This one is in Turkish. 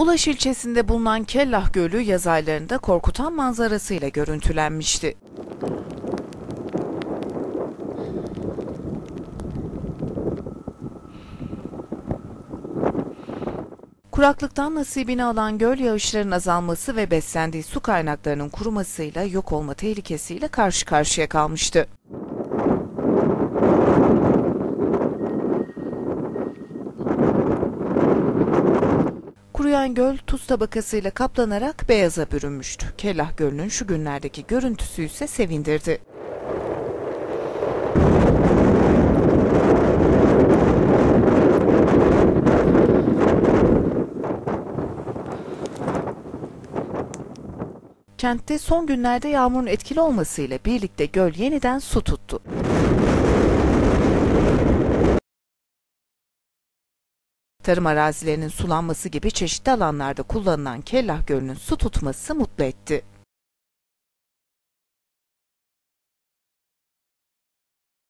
Ulaş ilçesinde bulunan Kellah Gölü yaz aylarında korkutan manzarasıyla görüntülenmişti. Kuraklıktan nasibini alan göl yağışların azalması ve beslendiği su kaynaklarının kurumasıyla yok olma tehlikesiyle karşı karşıya kalmıştı. Kuruyan göl tuz tabakasıyla kaplanarak beyaza bürünmüştü. Kellah Gölü'nün şu günlerdeki görüntüsü ise sevindirdi. Kentte son günlerde yağmurun etkili olmasıyla birlikte göl yeniden su tuttu. Tarım arazilerinin sulanması gibi çeşitli alanlarda kullanılan Kellah Gölü'nün su tutması mutlu etti.